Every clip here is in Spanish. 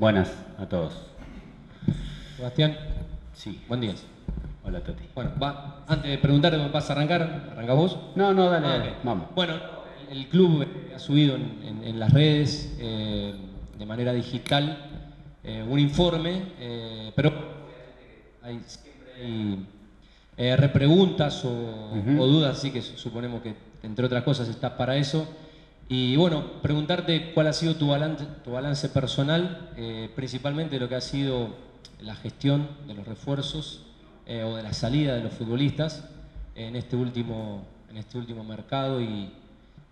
Buenas a todos. Sebastián, Sí. buen día. Hola, Toti. Bueno, va, antes de preguntar, ¿vas a arrancar? ¿Arranca vos? No, no, dale, Ah, dale, vamos. Bueno, el, el club eh, ha subido en, en- en las redes eh, de manera digital eh, un informe, eh, pero hay, siempre hay repreguntas o, o dudas, así que su- suponemos que entre otras cosas estás para eso. Y bueno, preguntarte cuál ha sido tu balance, personal, eh, principalmente lo que ha sido la gestión de los refuerzos eh, o de la salida de los futbolistas en este último, en este último mercado y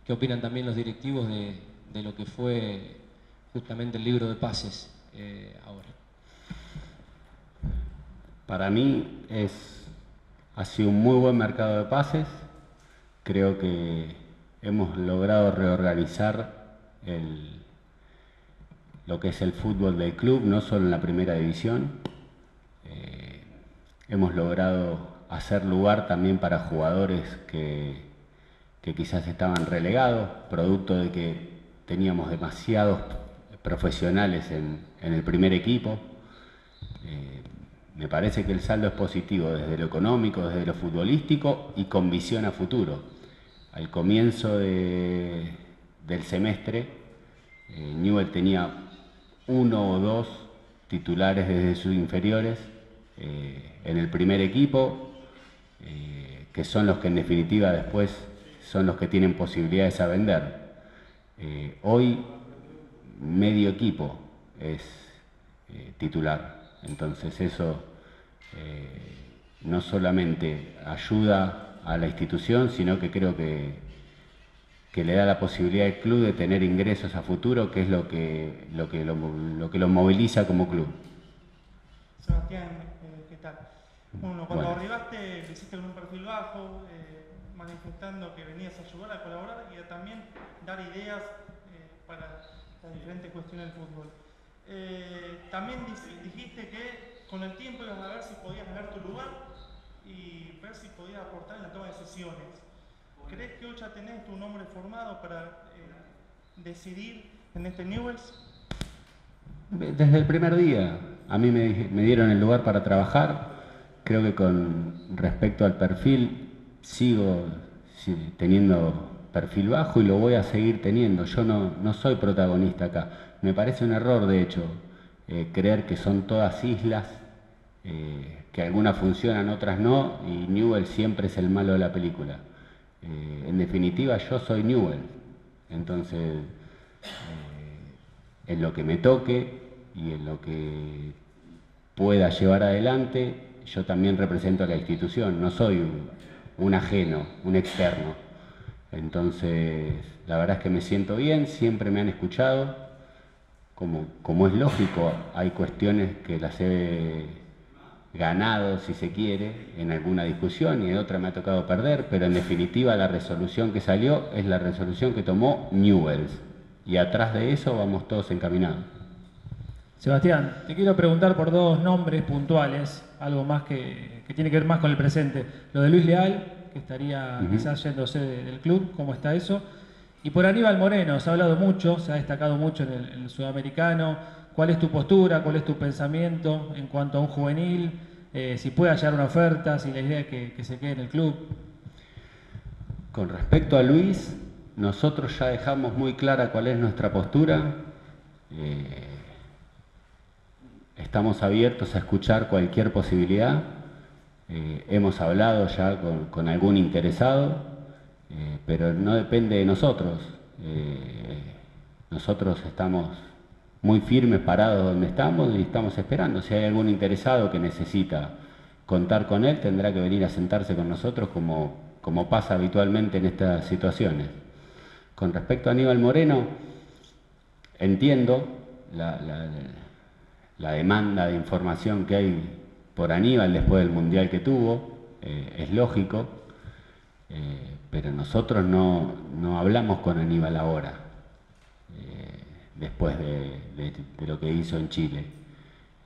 qué opinan también los directivos de, de lo que fue justamente el libro de pases eh, ahora. Para mí es, ha sido un muy buen mercado de pases. Creo que hemos logrado reorganizar el- lo que es el fútbol del club, no solo en la primera división. Eh, hemos logrado hacer lugar también para jugadores que, que quizás estaban relegados, producto de que teníamos demasiados profesionales en, en el primer equipo. Eh, me parece que el saldo es positivo desde lo económico, desde lo futbolístico y con visión a futuro. Al comienzo de- del semestre, eh, Newell tenía uno o dos titulares desde sus inferiores eh, en el primer equipo, eh, que son los que en definitiva después son los que tienen posibilidades a vender. Hoy medio equipo es titular. Entonces eso no solamente ayuda a la institución, sino que creo que, que le da la posibilidad al club de tener ingresos a futuro, que es lo que lo, que lo, lo que lo moviliza como club. Sebastián, eh, ¿qué tal? Bueno, cuando arribaste lo hiciste con un perfil bajo, eh, manifestando que venías a ayudar, a colaborar y a también dar ideas eh, para las diferentes cuestiones del fútbol. También dijiste que con el tiempo ibas a ver si podías ganar tu lugar y ver si podías aportar en la toma de decisiones. ¿Crees que hoy ya tenés tu nombre formado para eh, decidir en este Newells? Desde el primer día, a mí me, dieron el lugar para trabajar. Creo que con respecto al perfil, sigo teniendo perfil bajo y lo voy a seguir teniendo. Yo no, no soy protagonista acá. Me parece un error, de hecho, eh, creer que son todas islas, eh, que algunas funcionan, otras no, y Newell siempre es el malo de la película. Eh, en definitiva, yo soy Newell. Entonces, en lo que me toque y en lo que pueda llevar adelante, yo también represento a la institución, no soy un, un ajeno, un externo. Entonces, la verdad es que me siento bien, siempre me han escuchado, como, como es lógico, hay cuestiones que las he ganado, si se quiere, en alguna discusión y en otra me ha tocado perder, pero en definitiva la resolución que salió es la resolución que tomó Newells. Y atrás de eso vamos todos encaminados. Sebastián, te quiero preguntar por dos nombres puntuales, algo más que, que tiene que ver más con el presente. Lo de Luis Leal, que estaría Ujú. quizás yéndose de- del club, ¿cómo está eso? Y por Aníbal Moreno, se ha hablado mucho, se ha destacado mucho en el, en el sudamericano. ¿Cuál es tu postura, cuál es tu pensamiento en cuanto a un juvenil? Eh, si puede hallar una oferta, si la idea es que, se quede en el club. Con respecto a Luis, nosotros ya dejamos muy clara cuál es nuestra postura. Eh, estamos abiertos a escuchar cualquier posibilidad. Eh, hemos hablado ya con, algún interesado, pero no depende de nosotros. Nosotros estamos muy firmes, parados donde estamos y estamos esperando. Si hay algún interesado que necesita contar con él, tendrá que venir a sentarse con nosotros como, como pasa habitualmente en estas situaciones. Con respecto a Aníbal Moreno, entiendo la, la- demanda de información que hay por Aníbal después del mundial que tuvo, eh, es lógico, eh, pero nosotros no, no hablamos con Aníbal ahora, después de, lo que hizo en Chile.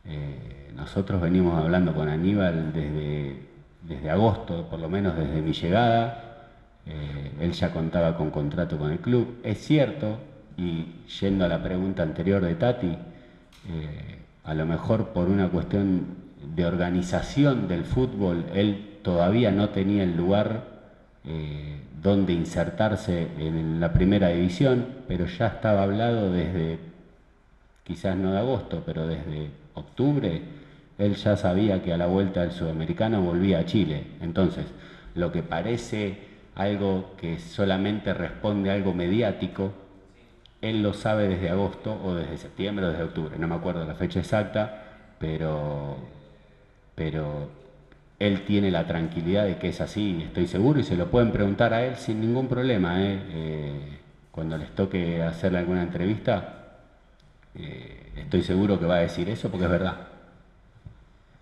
Eh, nosotros venimos hablando con Aníbal desde, desde agosto, por lo menos desde mi llegada. Eh, él ya contaba con contrato con el club. Es cierto, y yendo a la pregunta anterior de Tati, eh, a lo mejor por una cuestión de organización del fútbol, él todavía no tenía el lugar eh, donde insertarse en la primera división, pero ya estaba hablado desde, quizás no de agosto, pero desde octubre, él ya sabía que a la vuelta del sudamericano volvía a Chile. Entonces, lo que parece algo que solamente responde a algo mediático, él lo sabe desde agosto o desde septiembre o desde octubre, no me acuerdo la fecha exacta, pero, pero él tiene la tranquilidad de que es así, estoy seguro, y se lo pueden preguntar a él sin ningún problema. ¿eh? Eh, cuando les toque hacerle alguna entrevista, eh, estoy seguro que va a decir eso porque es verdad.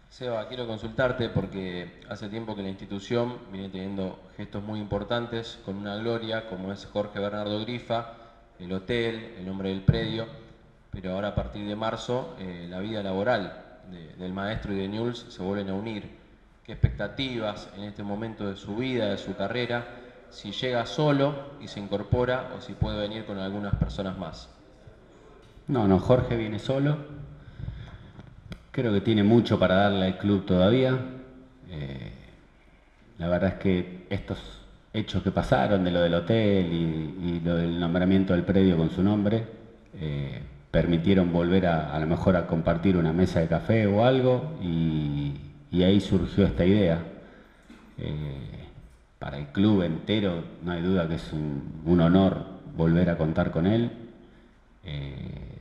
Seba, quiero consultarte porque hace tiempo que la institución viene teniendo gestos muy importantes con una gloria como es Jorge Bernardo Grifa, el hotel, el nombre del predio, pero ahora a partir de marzo la vida laboral del maestro y de Newell's se vuelven a unir qué expectativas en este momento de su vida, de su carrera, si llega solo y se incorpora o si puede venir con algunas personas más. No, no, Jorge viene solo. Creo que tiene mucho para darle al club todavía. Eh, la verdad es que estos hechos que pasaron de lo del hotel y, lo del nombramiento del predio con su nombre eh, permitieron volver a, a lo mejor a compartir una mesa de café o algo y, y ahí surgió esta idea. Eh, para el club entero no hay duda que es un, honor volver a contar con él. Eh,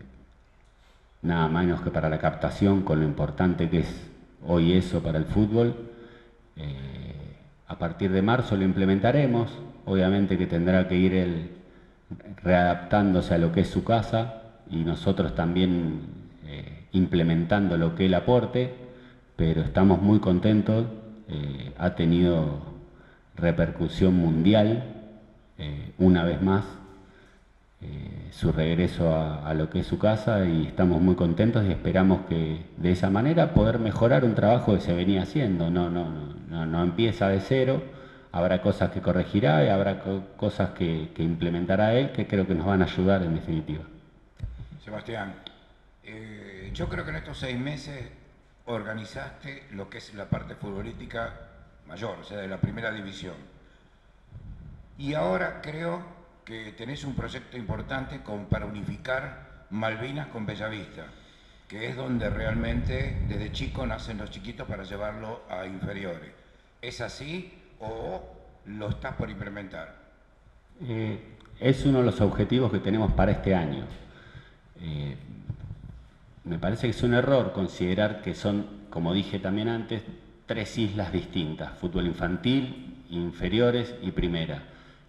nada menos que para la captación, con lo importante que es hoy eso para el fútbol. Eh, a partir de marzo lo implementaremos, obviamente que tendrá que ir él readaptándose a lo que es su casa y nosotros también implementando lo que él aporte pero estamos muy contentos, eh, ha tenido repercusión mundial eh, una vez más eh, su regreso a, lo que es su casa y estamos muy contentos y esperamos que de esa manera poder mejorar un trabajo que se venía haciendo, no, no, no, no empieza de cero, habrá cosas que corregirá y habrá cosas que, que, implementará él que creo que nos van a ayudar en definitiva. Sebastián, yo creo que en estos seis meses organizaste lo que es la parte futbolística mayor, o sea, de la primera división. Y ahora creo que tenés un proyecto importante para unificar Malvinas con Bellavista, que es donde realmente desde chico nacen los chiquitos para llevarlo a inferiores. ¿Es así o lo estás por implementar? Eh, es uno de los objetivos que tenemos para este año. Eh, me parece que es un error considerar que son, como dije también antes, tres islas distintas, fútbol infantil, inferiores y primera.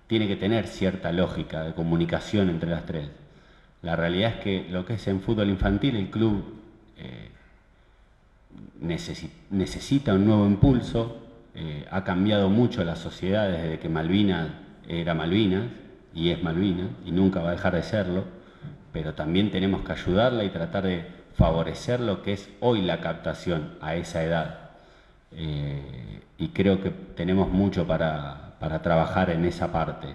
Tiene que tener cierta lógica de comunicación entre las tres. La realidad es que lo que es en fútbol infantil, el club eh, necesita un nuevo impulso, eh, ha cambiado mucho la sociedad desde que Malvinas era Malvinas y es Malvinas y nunca va a dejar de serlo, pero también tenemos que ayudarla y tratar de favorecer lo que es hoy la captación a esa edad. Eh, y creo que tenemos mucho para, trabajar en esa parte.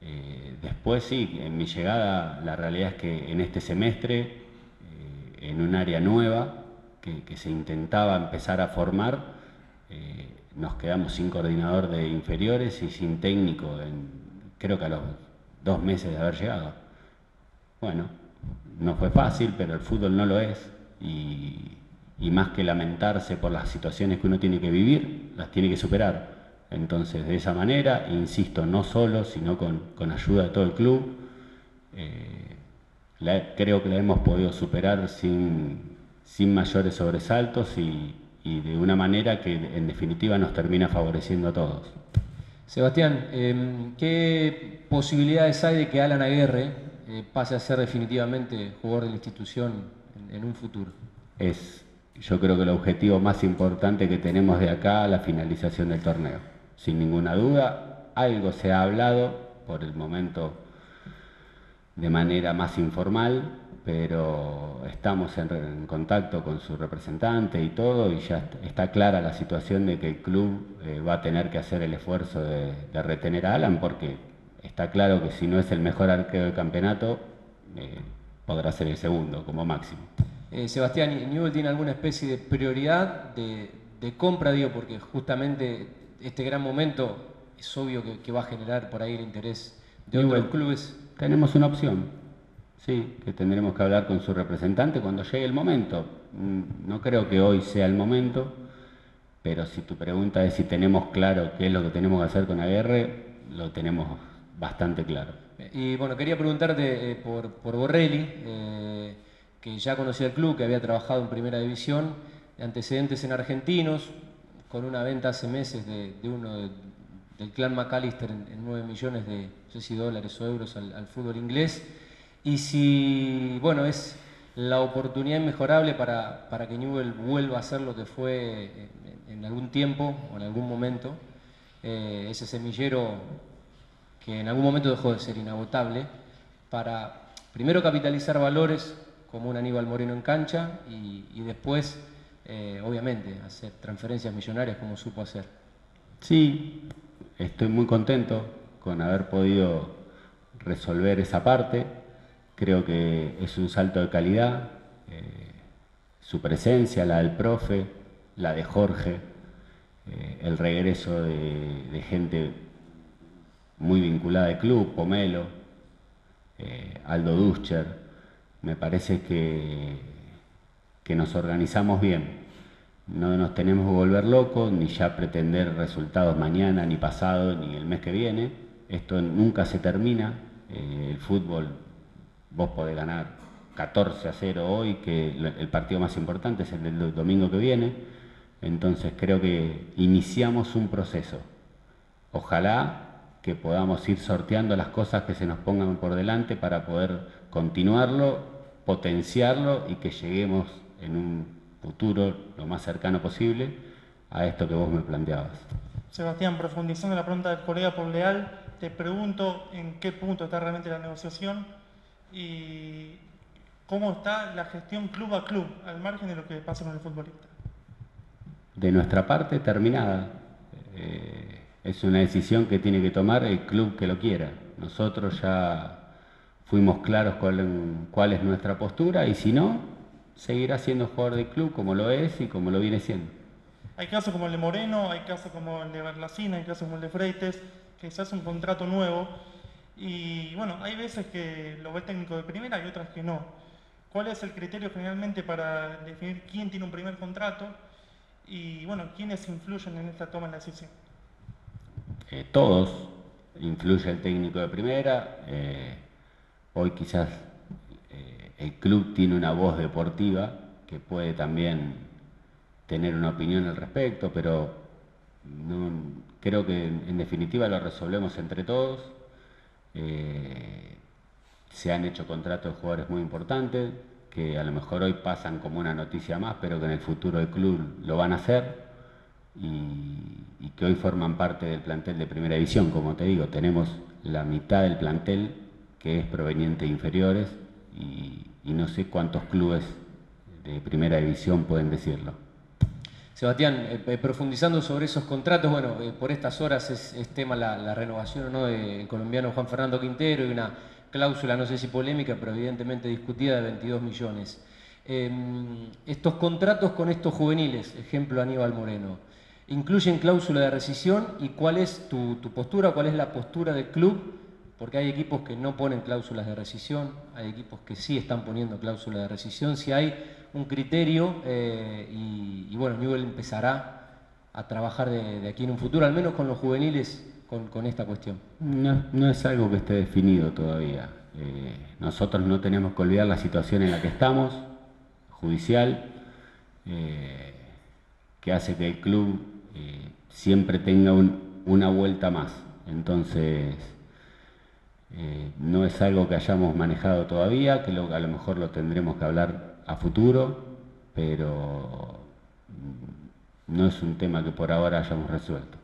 Eh, después sí, en mi llegada la realidad es que en este semestre, eh, en un área nueva que, se intentaba empezar a formar, nos quedamos sin coordinador de inferiores y sin técnico, en, creo que a los dos meses de haber llegado. Bueno, no fue fácil, pero el fútbol no lo es. Y, más que lamentarse por las situaciones que uno tiene que vivir, las tiene que superar. Entonces, de esa manera, insisto, no solo, sino con, ayuda de todo el club, eh, creo que la hemos podido superar sin, mayores sobresaltos y, de una manera que en definitiva nos termina favoreciendo a todos. Sebastián, em, ¿qué posibilidades hay de que Alan Aguirre eh, pase a ser definitivamente jugador de la institución en, un futuro? Es, yo creo que el objetivo más importante que tenemos de acá, la finalización del torneo. Sin ninguna duda, algo se ha hablado por el momento de manera más informal, pero estamos en, contacto con su representante y todo, y ya está clara la situación de que el club eh, va a tener que hacer el esfuerzo de, de retener a Alan, porque está claro que si no es el mejor arquero del campeonato, eh, podrá ser el segundo como máximo. Eh, Sebastián, ¿Newell tiene alguna especie de prioridad de, compra, digo, porque justamente este gran momento es obvio que, va a generar por ahí el interés de otros clubes? Tenemos una opción, sí, que tendremos que hablar con su representante cuando llegue el momento. Mm, no creo que hoy sea el momento, pero si tu pregunta es si tenemos claro qué es lo que tenemos que hacer con Aguerre, lo tenemos bastante claro. Y bueno, quería preguntarte eh, por, por, Borrelli, eh, que ya conocía el club, que había trabajado en Primera División, antecedentes en Argentinos, con una venta hace meses de, uno del clan McAllister en, 9 millones de, no sé si dólares o euros al, fútbol inglés. Y si, bueno, es la oportunidad inmejorable para, para que Newell vuelva a ser lo que fue en, algún tiempo o en algún momento, eh, ese semillero que en algún momento dejó de ser inagotable, para primero capitalizar valores como un Aníbal Moreno en cancha y, después, eh, obviamente, hacer transferencias millonarias como supo hacer. Sí, estoy muy contento con haber podido resolver esa parte. Creo que es un salto de calidad. Eh, su presencia, la del profe, la de Jorge, eh, el regreso de, de gente muy vinculada al club, Pomelo, eh, Aldo Duscher, me parece que, que nos organizamos bien. No nos tenemos que volver locos, ni ya pretender resultados mañana, ni pasado, ni el mes que viene. Esto nunca se termina. Eh, el fútbol, vos podés ganar 14 a 0 hoy, que el partido más importante es el del domingo que viene. Entonces creo que iniciamos un proceso. Ojalá que podamos ir sorteando las cosas que se nos pongan por delante para poder continuarlo, potenciarlo y que lleguemos en un futuro lo más cercano posible a esto que vos me planteabas. Sebastián, profundizando en la pregunta del colega por Leal, te pregunto en qué punto está realmente la negociación y cómo está la gestión club a club, al margen de lo que pasa con el futbolista. De nuestra parte, terminada. Eh, es una decisión que tiene que tomar el club que lo quiera. Nosotros ya fuimos claros cuál, cuál es nuestra postura y si no, seguirá siendo jugador del club como lo es y como lo viene siendo. Hay casos como el de Moreno, hay casos como el de Berlacina, hay casos como el de Freites, que se hace un contrato nuevo y bueno, hay veces que lo ve técnico de primera y otras que no. ¿Cuál es el criterio generalmente para definir quién tiene un primer contrato y bueno, quiénes influyen en esta toma de decisión? Eh, todos, influye el técnico de primera, eh, hoy quizás eh, el club tiene una voz deportiva que puede también tener una opinión al respecto, pero creo que en, definitiva lo resolvemos entre todos. se han hecho contratos de jugadores muy importantes, que a lo mejor hoy pasan como una noticia más, pero que en el futuro el club lo van a hacer y, que hoy forman parte del plantel de primera división. Como te digo, tenemos la mitad del plantel que es proveniente de inferiores y, no sé cuántos clubes de primera división pueden decirlo. Sebastián, eh, eh, profundizando sobre esos contratos, bueno, eh, por estas horas es, tema la, renovación ¿no? del colombiano Juan Fernando Quintero y una cláusula, no sé si polémica, pero evidentemente discutida de 22 millones. Em, estos contratos con estos juveniles, ejemplo Aníbal Moreno, incluyen cláusula de rescisión y cuál es tu, postura, cuál es la postura del club, porque hay equipos que no ponen cláusulas de rescisión, hay equipos que sí están poniendo cláusula de rescisión, si hay un criterio eh, y, bueno, Newell empezará a trabajar de, aquí en un futuro, al menos con los juveniles, con, esta cuestión. No, es algo que esté definido todavía. Eh, nosotros no tenemos que olvidar la situación en la que estamos, judicial, eh, que hace que el club eh, siempre tenga una vuelta más. Entonces, eh, no es algo que hayamos manejado todavía, que a lo mejor lo tendremos que hablar a futuro, pero no es un tema que por ahora hayamos resuelto.